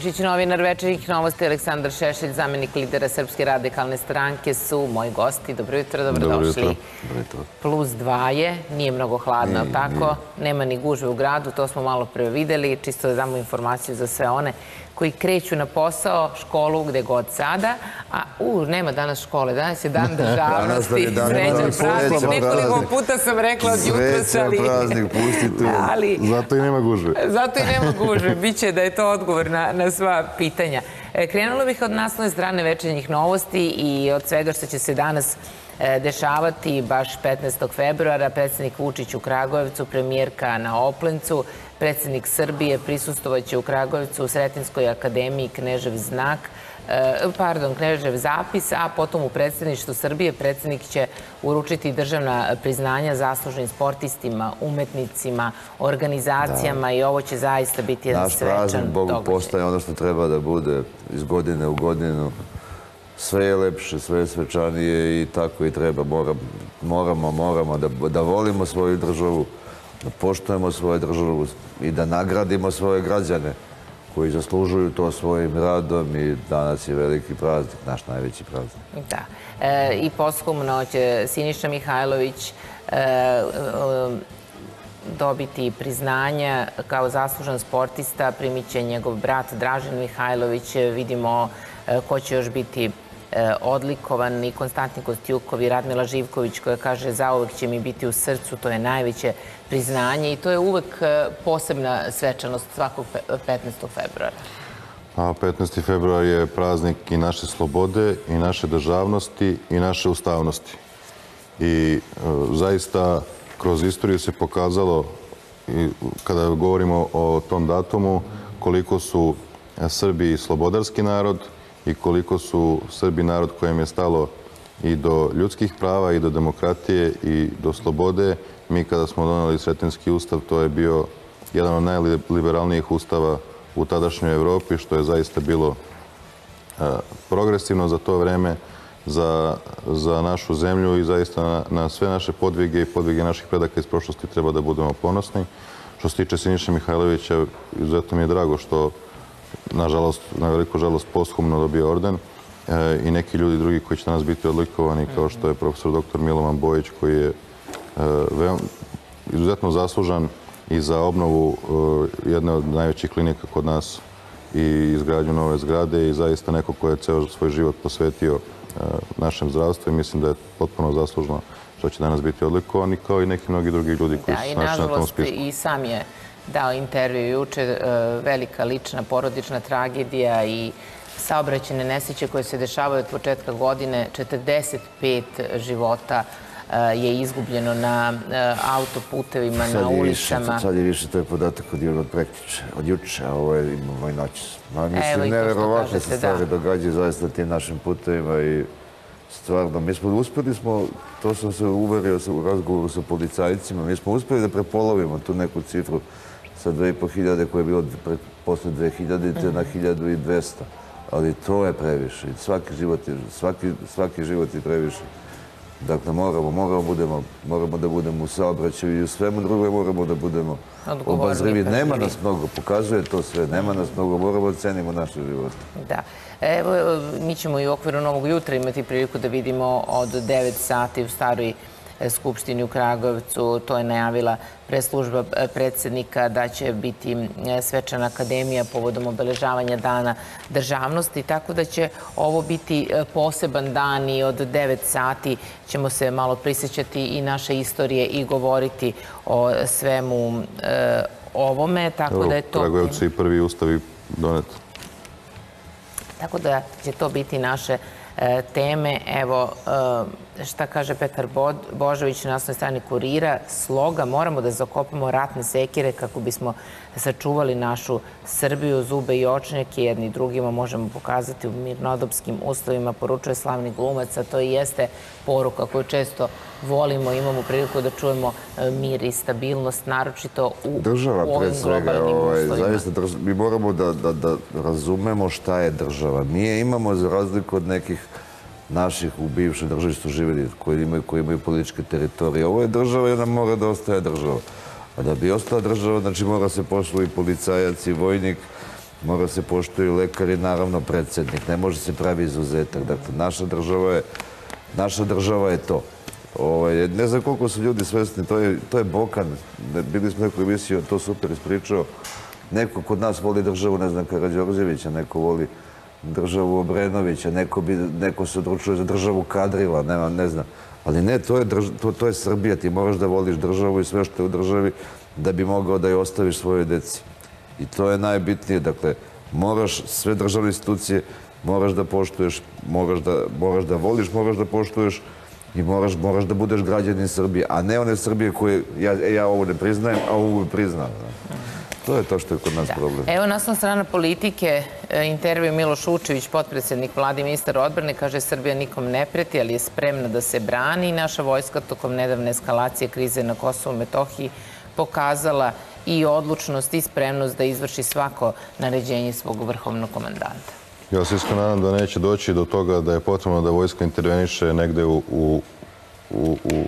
Učić, novinar večernjih novosti Aleksandar Šešelj, zamenik lidera Srpske radikalne stranke su moji gosti. Dobro jutro, dobrodošli. Dobro jutro. Plus dva je, nije mnogo hladno, Nije, tako? Nema ni gužve u gradu, to smo malo pre videli, čisto da damo informaciju za sve one koji kreću na posao, školu, gde god sada. A, u, nema danas škole, danas je dan državnosti, srećan praznik, nekoliko puta sam rekla od jutra Srećan praznik, pusti tu. Ali, Zato i nema gužve. Zato i nema gužve. Biće da je to odgovor na, na sva pitanja. E, Krenula bih od naslovne strane večernjih novosti i od svega što će se danas e, dešavati baš 15. februara. Predsednik Vučić u Kragujevcu, premijerka na Oplencu, predsednik Srbije prisustovaće u Kragujevcu u Sretinskoj akademiji Knežev znak, e, pardon, Knežev zapis, a potom u predsedništvu Srbije predsednik će uručiti državna priznanja zaslužnim sportistima, umetnicima, organizacijama i ovo će zaista biti jedan Naš praznik, svečan Bogu, događaj. postaje ono što treba da bude iz godine u godinu. Sve je lepše, sve je svečanije i tako i treba. Moram, moramo, moramo da, da volimo svoju državu, da poštujemo svoju državu i da nagradimo svoje građane koji zaslužuju to svojim radom i danas je veliki praznik, naš najveći praznik. Da. E, I posthumno će Siniša Mihajlović e, e, dobiti priznanja kao zaslužan sportista. Primit će njegov brat Dražen Mihajlović. Vidimo e, ko će još biti e, odlikovan i Konstantin Kostjukov i Radmila Živković koja kaže zauvek će mi biti u srcu, to je najveće priznanje i to je uvek e, posebna svečanost svakog pe- 15. februara. A 15. februar je praznik i naše slobode, i naše državnosti, i naše ustavnosti. I e, zaista kroz istoriju se pokazalo, i kada govorimo o tom datumu, koliko su Srbi slobodarski narod i koliko su Srbi narod kojem je stalo i do ljudskih prava i do demokratije i do slobode. Mi kada smo donali Sretenski ustav, to je bio jedan od najliberalnijih ustava u tadašnjoj Evropi, što je zaista bilo e, progresivno za to vreme, za, za našu zemlju i zaista na, na sve naše podvige i podvige naših predaka iz prošlosti treba da budemo ponosni. Što se tiče Siniša Mihajlovića, izuzetno mi je drago što, nažalost, na veliku žalost, posthumno dobio orden e, i neki ljudi drugi koji će danas biti odlikovani, kao što je profesor dr. Milovan Bojić, koji je e, izuzetno zaslužan i za obnovu e, jedne od najvećih klinika kod nas i izgradnju nove zgrade i zaista neko ko je ceo svoj život posvetio našem zdravstvu i mislim da je potpuno zaslužno što će danas biti odlikovan i kao i neki mnogi drugi ljudi koji Da, su i našli na tom nažalost spisku. i sam je dao intervju juče, e, velika lična porodična tragedija i saobraćene nesreće koje se dešavaju od početka godine. 45 života e, je izgubljeno na e, autoputevima, na je više, ulicama. sad je više, to je podatak od, od prektiče, od juče, a ovo je imamo i noć. Ma, mislim, kažete, se stvari da. događaju zaista tim našim putevima i stvarno, mi smo uspeli smo, to sam se uverio u razgovoru sa policajcima, mi smo uspeli da prepolovimo tu neku cifru sa 2500 koje je bilo pre, posle 2000 na 1200. Ali to je previše. Svaki život je, svaki, svaki život je previše. Dakle, moramo, moramo, budemo, moramo da budemo u saobraćaju i u svemu drugom moramo da budemo obazrivi. Nema pažljivi. nas mnogo, pokazuje to sve, nema nas mnogo, moramo da cenimo naše živote. Da. Evo, mi ćemo i u okviru Novog jutra imati priliku da vidimo od 9 sati u staroj Skupštini u Kragujevcu. To je najavila preslužba e, predsednika da će biti e, svečana akademija povodom obeležavanja dana državnosti, tako da će ovo biti e, poseban dan i od 9 sati ćemo se malo prisjećati i naše istorije i govoriti o svemu e, ovome, tako da je to... Kragujevcu i prvi ustav i donet. Tako da će to biti naše e, teme. Evo, e, šta kaže Petar Božović na nasnoj strani kurira. Sloga, moramo da zakopamo ratne sekire kako bismo sačuvali našu Srbiju, zube i očnjake jedni drugima možemo pokazati u mirnodopskim uslovima, poručuje slavni glumac, a to i jeste poruka koju često volimo, imamo priliku da čujemo e, mir i stabilnost, naročito u, Država, u ovim globalnim ovaj, uslovima. zaista, drž- mi moramo da, da, da razumemo šta je država. Mi je imamo za razliku od nekih naših u bivšoj državi što živjeli, koji imaju, koji imaju političke teritorije. Ovo je država i ona mora da ostaje država. A da bi ostala država, znači mora se pošlo i policajac i vojnik mora se poštuju lekari, naravno predsjednik, ne može se pravi izuzetak. Dakle, naša država je, naša država je to. Ovaj, ne znam koliko su ljudi svesni, to je, to je Bokan, bili smo neku emisiju, to super ispričao. Neko kod nas voli državu, ne znam, Karađorđevića, neko voli državu Obrenovića, neko, bi, neko se odručuje za državu Kadrila, nema, ne znam. Ali ne, to je, to, to je Srbija, ti moraš da voliš državu i sve što je u državi da bi mogao da je ostaviš svojoj deci. I to je najbitnije, dakle, moraš sve državne institucije, moraš da poštuješ, moraš da, moraš da voliš, moraš da poštuješ i moraš, moraš da budeš građanin Srbije, a ne one Srbije koje ja, e, ja ovo ne priznajem, a ovo bi priznao. Da. To je to što je kod nas problem. Evo naslovna strana politike, e, intervju Miloš Učević, potpredsjednik vladi ministar odbrane, kaže Srbija nikom ne preti, ali je spremna da se brani. Naša vojska tokom nedavne eskalacije krize na Kosovu i Metohiji pokazala i odlučnost i spremnost da izvrši svako naređenje svog vrhovnog komandanta. Ja se iskreno nadam da neće doći do toga da je potrebno da vojska interveniše negde u, u, u,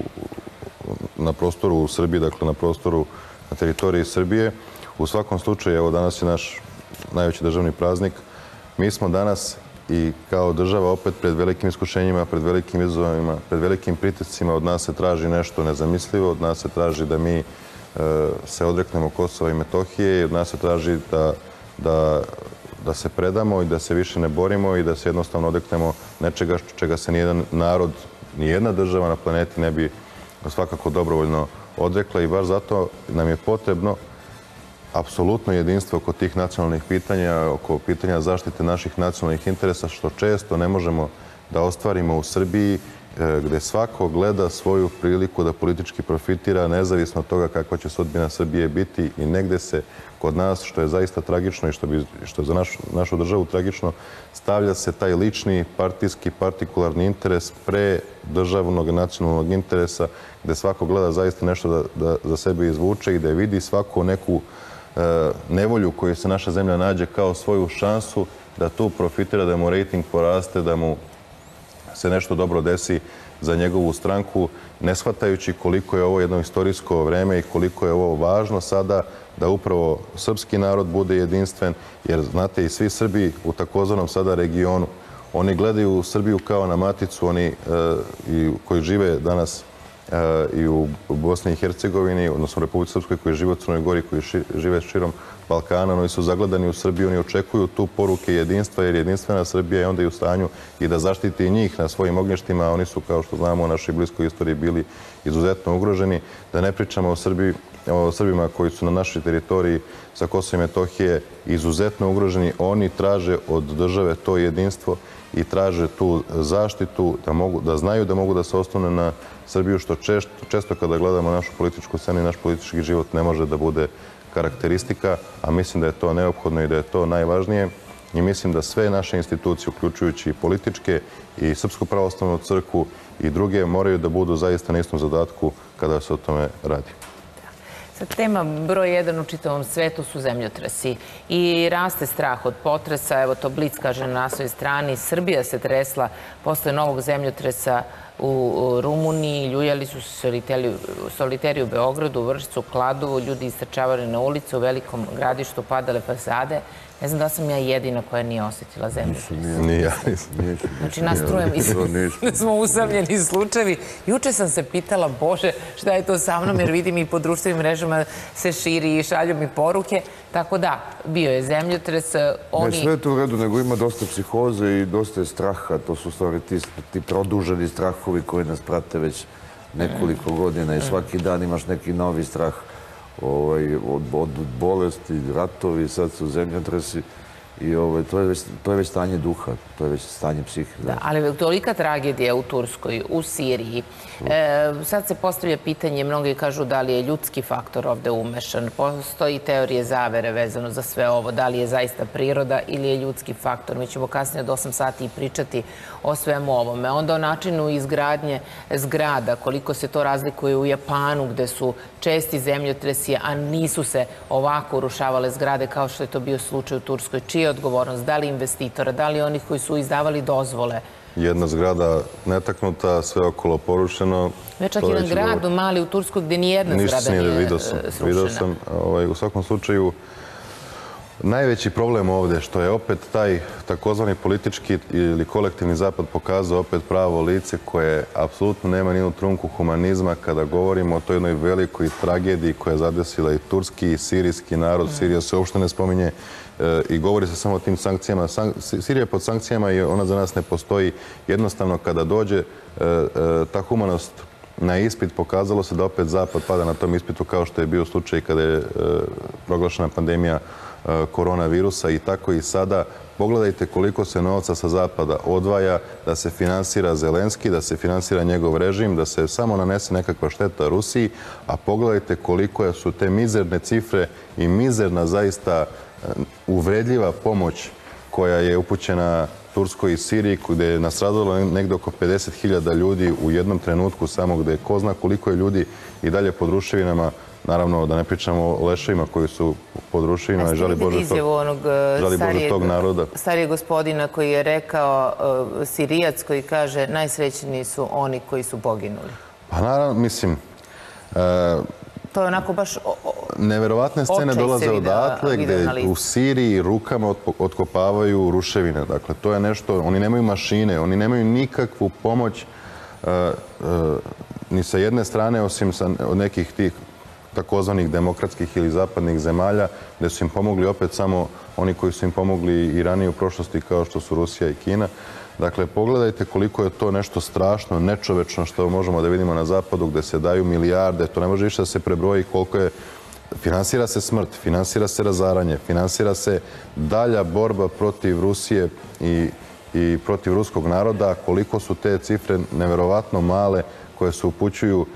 na prostoru u Srbiji, dakle na prostoru na teritoriji Srbije. U svakom slučaju, evo danas je naš najveći državni praznik. Mi smo danas i kao država opet pred velikim iskušenjima, pred velikim izazovima, pred velikim pritiscima. Od nas se traži nešto nezamislivo, od nas se traži da mi e, se odreknemo Kosova i Metohije i od nas se traži da, da, da se predamo i da se više ne borimo i da se jednostavno odreknemo nečega čega se nijedan narod, nijedna država na planeti ne bi svakako dobrovoljno odrekla i baš zato nam je potrebno apsolutno jedinstvo oko tih nacionalnih pitanja, oko pitanja zaštite naših nacionalnih interesa, što često ne možemo da ostvarimo u Srbiji, e, gde svako gleda svoju priliku da politički profitira, nezavisno od toga kakva će sudbina Srbije biti i negde se kod nas, što je zaista tragično i što, bi, što je za našu, našu državu tragično, stavlja se taj lični, partijski, partikularni interes pre državnog nacionalnog interesa, gde svako gleda zaista nešto da, da za sebe izvuče i da vidi svako neku nevolju koju se naša zemlja nađe kao svoju šansu da tu profitira, da mu rejting poraste, da mu se nešto dobro desi za njegovu stranku, ne shvatajući koliko je ovo jedno istorijsko vreme i koliko je ovo važno sada da upravo srpski narod bude jedinstven, jer znate i svi Srbi u takozvanom sada regionu, oni gledaju Srbiju kao na maticu, oni e, koji žive danas e, i u Bosni i Hercegovini, odnosno u Republici Srpskoj koji žive u Crnoj Gori, koji žive širom Balkana, oni su zagledani u Srbiju, oni očekuju tu poruke jedinstva, jer jedinstvena Srbija je onda i u stanju i da zaštiti njih na svojim ognjištima, oni su, kao što znamo, u našoj bliskoj istoriji bili izuzetno ugroženi. Da ne pričamo o Srbiji, o Srbima koji su na našoj teritoriji sa Kosova i Metohije izuzetno ugroženi, oni traže od države to jedinstvo i traže tu zaštitu, da, mogu, da znaju da mogu da se oslone na Srbiju, što često, često kada gledamo našu političku scenu i naš politički život ne može da bude karakteristika, a mislim da je to neophodno i da je to najvažnije. I mislim da sve naše institucije, uključujući i političke i Srpsku pravoslavnu crkvu i druge, moraju da budu zaista na istom zadatku kada se o tome radi. Tema broj jedan u čitavom svetu su zemljotresi i raste strah od potresa. Evo to Blic kaže na nasoj strani. Srbija se tresla posle novog zemljotresa u Rumuniji. Ljujali su se soliteri, u Beogradu, u Vršcu, Kladovu. Ljudi istrčavali na ulicu, u velikom gradištu padale fasade. Ne znam da sam ja jedina koja nije osetila zemljotres. Ni ja nisam. Znači, nas mislim da smo usamljeni slučajevi. Juče sam se pitala, Bože, šta je to sa mnom, jer vidim i po društvenim mrežama se širi i šalju mi poruke. Tako da, bio je zemljotres, Ne, oni... sve je to u redu, nego ima dosta psihoze i dosta je straha. To su stvari ti, ti produženi strahovi koji nas prate već nekoliko godina i svaki dan imaš neki novi strah ovaj, od, od bolesti, ratovi, sad su zemljotresi i ovaj, to, je već, to je već stanje duha, to je već stanje psihe. Da, ali tolika tragedija u Turskoj, u Siriji. E, sad se postavlja pitanje, mnogi kažu da li je ljudski faktor ovde umešan. Postoji teorije zavere vezano za sve ovo, da li je zaista priroda ili je ljudski faktor. Mi ćemo kasnije od 8 sati pričati o svemu ovome. Onda o načinu izgradnje zgrada, koliko se to razlikuje u Japanu, gde su česti zemljotresi, a nisu se ovako urušavale zgrade kao što je to bio slučaj u Turskoj. Čija je odgovornost? Da li investitora? Da li onih koji su izdavali dozvole? Jedna zgrada netaknuta, sve okolo porušeno. Već čak jedan grad u Mali u Turskoj gdje nijedna Ništa zgrada se nije nije vidio sam. Vidio srušena. sam. Ovaj, u svakom slučaju, Najveći problem ovdje što je opet taj takozvani politički ili kolektivni zapad pokazao opet pravo lice koje apsolutno nema ni trunku humanizma kada govorimo o toj jednoj velikoj tragediji koja je zadesila i turski i sirijski narod. Sirija se uopšte ne spominje e, i govori se samo o tim sankcijama. Sirija je pod sankcijama i ona za nas ne postoji. Jednostavno kada dođe e, e, ta humanost na ispit pokazalo se da opet Zapad pada na tom ispitu kao što je bio slučaj kada je proglašena pandemija koronavirusa i tako i sada. Pogledajte koliko se novca sa zapada odvaja da se finansira Zelenski, da se finansira njegov režim, da se samo nanese nekakva šteta Rusiji, a pogledajte koliko su te mizerne cifre i mizerna zaista e, uvredljiva pomoć koja je upućena Turskoj i Siriji, gde je nastradalo negde oko 50.000 ljudi u jednom trenutku samo gde ko zna koliko je ljudi i dalje pod ruševinama Naravno, da ne pričamo o leševima koji su pod rušinama i žali Bože tog, onog žali Bože tog naroda. Starije gospodina koji je rekao, uh, Sirijac koji kaže najsrećniji su oni koji su poginuli. Pa naravno, mislim... Uh, to je onako baš... Neverovatne scene dolaze odatle gde u Siriji rukama otkopavaju ruševine. Dakle, to je nešto... Oni nemaju mašine, oni nemaju nikakvu pomoć uh, ni sa jedne strane, osim od nekih tih takozvanih demokratskih ili zapadnih zemalja, gde su im pomogli opet samo oni koji su im pomogli i ranije u prošlosti kao što su Rusija i Kina. Dakle, pogledajte koliko je to nešto strašno, nečovečno što možemo da vidimo na zapadu gde se daju milijarde, to ne može više da se prebroji koliko je Finansira se smrt, finansira se razaranje, finansira se dalja borba protiv Rusije i, i protiv ruskog naroda, koliko su te cifre neverovatno male koje se upućuju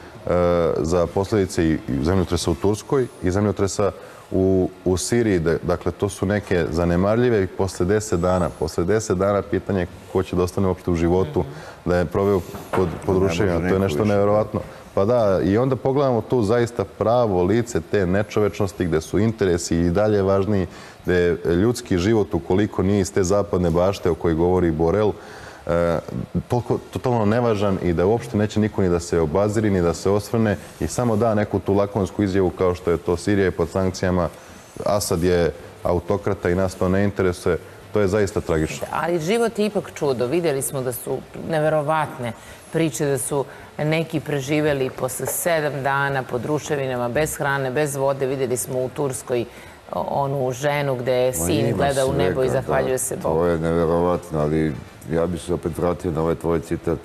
za posljedice i zemljotresa u Turskoj i zemljotresa u, u Siriji. Dakle, to su neke zanemarljive i posle deset dana, posle deset dana pitanje ko će da ostane uopšte u životu, da je proveo pod, pod rušenjima. To je nešto nevjerovatno. Pa da, i onda pogledamo tu zaista pravo lice te nečovečnosti gde su interesi i dalje važniji, gde je ljudski život ukoliko nije iz te zapadne bašte o kojoj govori Borel, E, toliko, totalno nevažan i da uopšte neće niko ni da se obaziri, ni da se osvrne i samo da neku tu lakonsku izjavu kao što je to Sirija pod sankcijama, Asad je autokrata i nas to ne interesuje, to je zaista tragično. Ali život je ipak čudo. Vidjeli smo da su neverovatne priče da su neki preživeli posle sedam dana pod ruševinama, bez hrane, bez vode. Vidjeli smo u Turskoj onu ženu gde sin gleda u nebo i zahvaljuje se Bogu. To je neverovatno, ali ja bih se opet vratio na ovaj tvoj citat.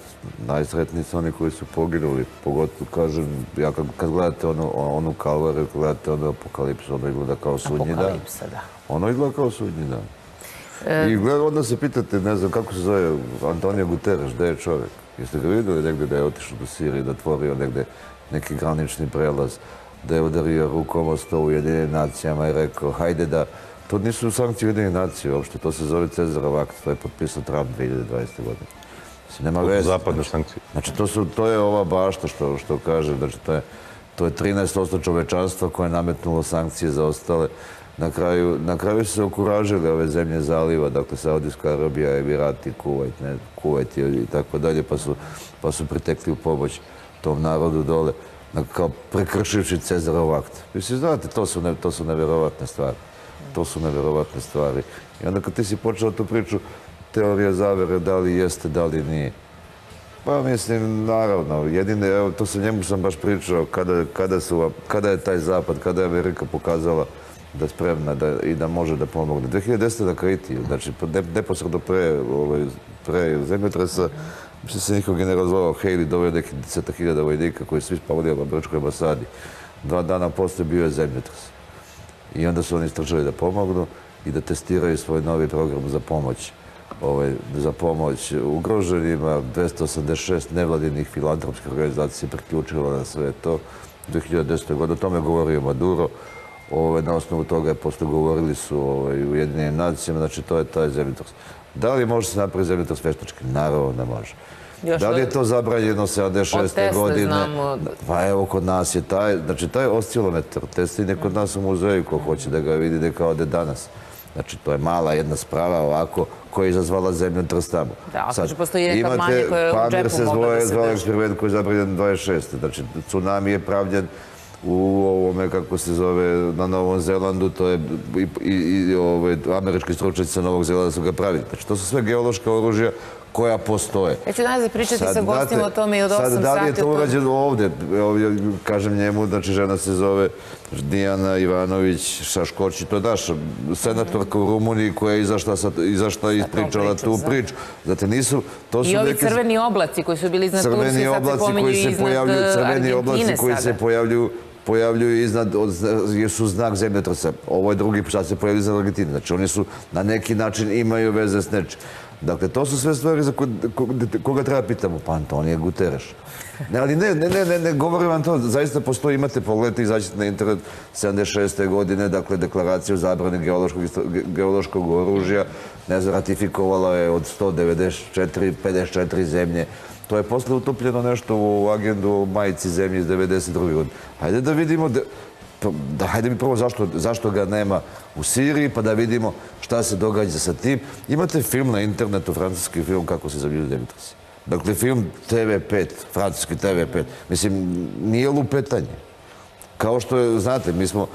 Najsretniji su oni koji su poginuli. Pogotovo, kažem, ja kad, gledate onu, onu kalvaru, kad gledate onu apokalipsu, ono izgleda kao sudnji dan. Apokalipsa, da. Ono izgleda kao sudnji dan. E, I gleda, onda se pitate, ne znam, kako se zove Antonio Guterres, gde je čovjek? Jeste ga vidjeli negdje da je otišao do Sirije, da tvorio negdje neki granični prelaz, da je udario rukom o sto u jedinim nacijama i rekao, hajde da To nisu sankcije Ujedinih nacije uopšte, to se zove Cezarov akt, to je potpisao Trump 2020. godine. Znači, nema veze. Zapadne sankcije. Znači, to, su, to je ova bašta što, što kaže, znači, to je, to je 13% čovečanstva koje je nametnulo sankcije za ostale. Na kraju, na kraju su se okuražili ove zemlje zaliva, dakle Saudijska Arabija, Emirati, Kuvajt, ne, Kuvajt i tako dalje, pa su, pa su pritekli u pomoć tom narodu dole, kao prekršivši Cezarov akt. Mislim, znate, to su, ne, to su nevjerovatne stvari. To su nevjerovatne stvari. I onda kad ti si počeo tu priču, teorija zavere, da li jeste, da li nije. Pa mislim, naravno, jedine, evo, to sa njemu sam baš pričao, kada, kada, su, kada je taj zapad, kada je Amerika pokazala da je spremna da, i da može da pomogne. 2010. na Kriti, znači neposredno pre, ovaj, pre zemljotresa, mislim se nikog ne razvao, Haley doveo nekih deseta hiljada vojnika koji svi spavali na Brčkoj ambasadi. Dva dana posle bio je zemljotres. I onda su oni istražili da pomognu i da testiraju svoj novi program za pomoć ovaj, za pomoć ugroženima. 286 nevladinih filantropskih organizacija priključilo na sve to. 2010. godine o tome govorio Maduro. Ovaj, na osnovu toga je posle govorili su ovaj, u jedinim nacijama. Znači, to je taj zemljotres. Da li može se napraviti zemljotres veštački? Naravno ne može. Da li je to zabranjeno 76. godine? Pa evo, kod nas je taj, znači taj oscilometar, je kod nas u muzeju, ko hoće da ga vidi, neka ode danas. Znači, to je mala jedna sprava ovako koja je izazvala zemlju tamo. Da, a kaže, postoji neka manje koja je u džepu mogla da se Pamir se zove eksperiment koji je zabranjen 26. Znači, tsunami je pravljen u ovome, kako se zove, na Novom Zelandu, to je i, i, i ove, američki stručnjaci sa Novog Zelanda su ga pravili. Znači, to su sve geološka oružja koja postoje. Ja ću danas pričati Sad, sa gostima znate, o tome i od 8 sati. Sad, da li je to urađeno ovde? ovdje? Kažem njemu, znači žena se zove Dijana Ivanović Šaškoći, to je naša senatorka u Rumuniji koja je izašla, sa, izašla ispričala tu znam. priču. Znate, nisu, to su I ovi neke crveni oblaci koji su bili iznad Turske, sad se pominju iznad pojavljuju, e, crveni oblaci Argentine koji se pojavljuju pojavljuju iznad, od, jer su znak zemljotresa. Ovo je drugi sad se pojavljuju iznad Argentine. Znači oni su na neki način imaju veze s nečim. Dakle, to su sve stvari za ko, ko- koga treba pitamo. Pa Antonije Guterres. Ne, ali ne, ne, ne, ne, ne govorim vam to, zaista postoji, imate, pogledajte, izađite na internet 76. godine, dakle, deklaraciju o zabrani geološkog, geološkog oružja, ne znam, ratifikovala je od 194, 54 zemlje. To je posle utopljeno nešto u agendu majici zemlje iz 92. godine. Hajde da vidimo, da, pa, da, hajde mi prvo zašto, zašto ga nema u Siriji, pa da vidimo šta se događa sa tim. Imate film na internetu, francuski film, kako se zavljuju zemljotresi. Dakle, film TV5, francuski TV5. Mislim, nije lupetanje. Kao što je, znate, mi smo,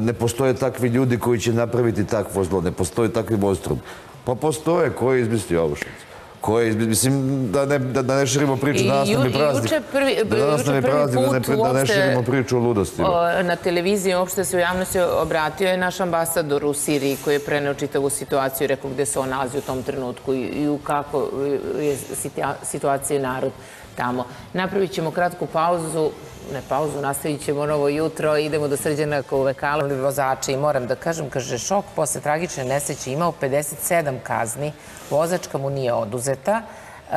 ne postoje takvi ljudi koji će napraviti takvo zlo, ne postoje takvi monstrum. Pa postoje, ko je izmislio Auschwitz? Ko je izmislio, mislim, da ne, da, da ne širimo priču, I danas nam je praznik. juče prvi- Da danas nam je praznik, da ne, da ne širimo priču o ludostima. O, na televiziji uopšte se u javnosti obratio je naš ambasador u Siriji koji je preneo čitavu situaciju i rekao gde se on nalazi u tom trenutku i, i u kako je situa- situacija i narod tamo. Napravit ćemo kratku pauzu, ne pauzu, nastavit ćemo novo jutro, idemo do Srđana Kovekala, vozača i moram da kažem, kaže, šok posle tragične nesreće imao 57 kazni, vozačka mu nije oduzeta, E,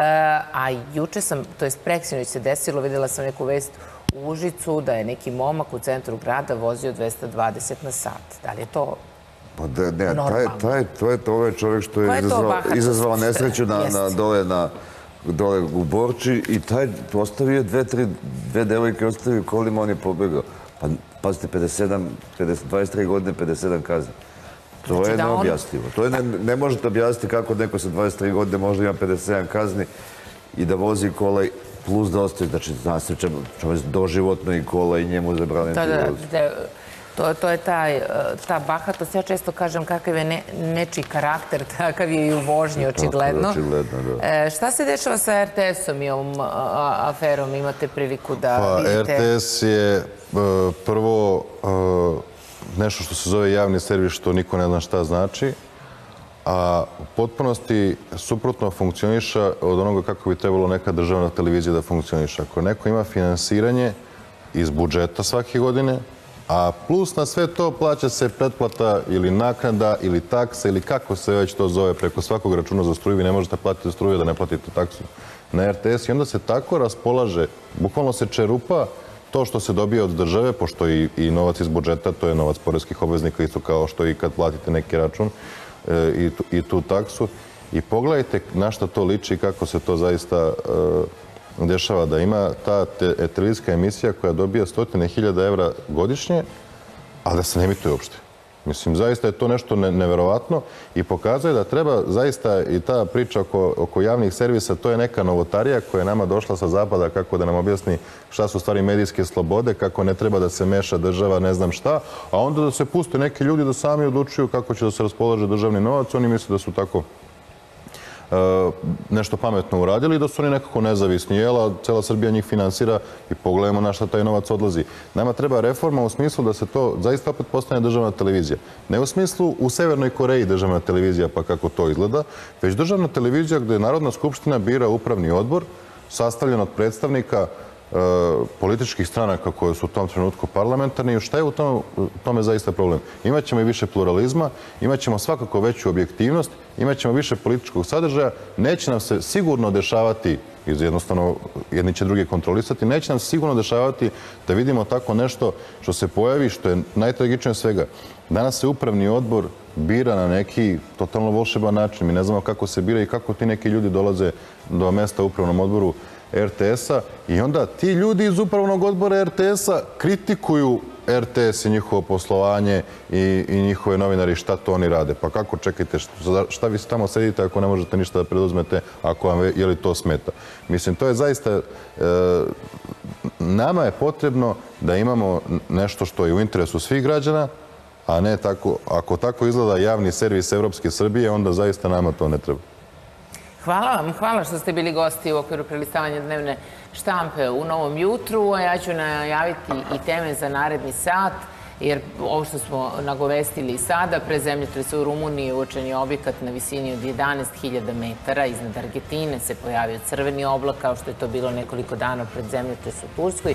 a juče sam, to jest preksinoć se desilo, videla sam neku vest u Užicu da je neki momak u centru grada vozio 220 na sat. Da li je to Pa da, ne, taj, taj, to je to ovaj čovjek što je je to izazvala, nesreću na, na, dole, na, dole u Borči i taj ostavio dve, tri, dve devojke ostavio kolima, on je pobegao. Pa, pazite, 57, 50, 23 godine, 57 kazni. To Znači je da on-. To je ne, ne možete objasniti kako neko sa 23 godine može ima 57 kazni i da vozi kola i plus da ostaje, znači zna se čemu, čovjek doživotno i kola i njemu zabraniti Da, da, voz. da, to, to je taj, e, ta bahatost. Ja često kažem kakav je ne, nečiji karakter, takav je i u vožnji, očigledno. očigledno, da. E, šta se dešava sa RTS-om i ovom aferom? Imate priliku da Pa vidite? RTS je e, prvo nešto što se zove javni servis što niko ne zna šta znači, a u potpunosti suprotno funkcioniša od onoga kako bi trebalo neka državna televizija da funkcioniša. Ako neko ima finansiranje iz budžeta svake godine, a plus na sve to plaća se pretplata ili naknada ili taksa ili kako se već to zove preko svakog računa za struju. Vi ne možete platiti struju da ne platite taksu na RTS i onda se tako raspolaže, bukvalno se čerupa to što se dobije od države, pošto i, i novac iz budžeta, to je novac poreskih obveznika, isto kao što i kad platite neki račun e, i, tu, i tu taksu. I pogledajte na šta to liči i kako se to zaista e, dešava da ima ta te, emisija koja dobija stotine hiljada evra godišnje, a da se ne emituje uopšte. Mislim, zaista je to nešto ne, neverovatno i pokazuje da treba zaista i ta priča oko, oko javnih servisa, to je neka novotarija koja je nama došla sa zapada kako da nam objasni šta su stvari medijske slobode, kako ne treba da se meša država, ne znam šta, a onda da se puste neki ljudi da sami odlučuju kako će da se raspolaže državni novac, oni misle da su tako nešto pametno uradili i da su oni nekako nezavisni. Jela, cela Srbija njih finansira i pogledajmo na šta taj novac odlazi. Nama treba reforma u smislu da se to zaista opet postane državna televizija. Ne u smislu u Severnoj Koreji državna televizija pa kako to izgleda, već državna televizija gde Narodna skupština bira upravni odbor sastavljen od predstavnika e, političkih stranaka koje su u tom trenutku parlamentarni i šta je u tome, tome zaista problem? Imaćemo i više pluralizma, imaćemo svakako veću objektivnost, imaćemo više političkog sadržaja, neće nam se sigurno dešavati iz jednostavno jedni će drugi kontrolisati, neće nam sigurno dešavati da vidimo tako nešto što se pojavi, što je najtragičnije svega. Danas se upravni odbor bira na neki totalno volšeban način. Mi ne znamo kako se bira i kako ti neki ljudi dolaze do mesta u upravnom odboru RTS-a i onda ti ljudi iz upravnog odbora RTS-a kritikuju RTS i njihovo poslovanje i, i njihove novinari šta to oni rade. Pa kako čekajte, šta, vi tamo sedite ako ne možete ništa da preduzmete, ako vam je li to smeta. Mislim, to je zaista e, nama je potrebno da imamo nešto što je u interesu svih građana, a ne tako, ako tako izgleda javni servis Evropske Srbije, onda zaista nama to ne treba. Hvala vam, hvala što ste bili gosti u okviru prelistavanja dnevne štampe u Novom jutru, a ja ću najaviti i teme za naredni sat, jer ovo što smo nagovestili sada, pre zemljotresa u Rumuniji uočen je objekat na visini od 11.000 metara, iznad Argentine se pojavio crveni oblak, kao što je to bilo nekoliko dana pred zemljotres u Turskoj.